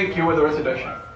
Thank you for the recitation.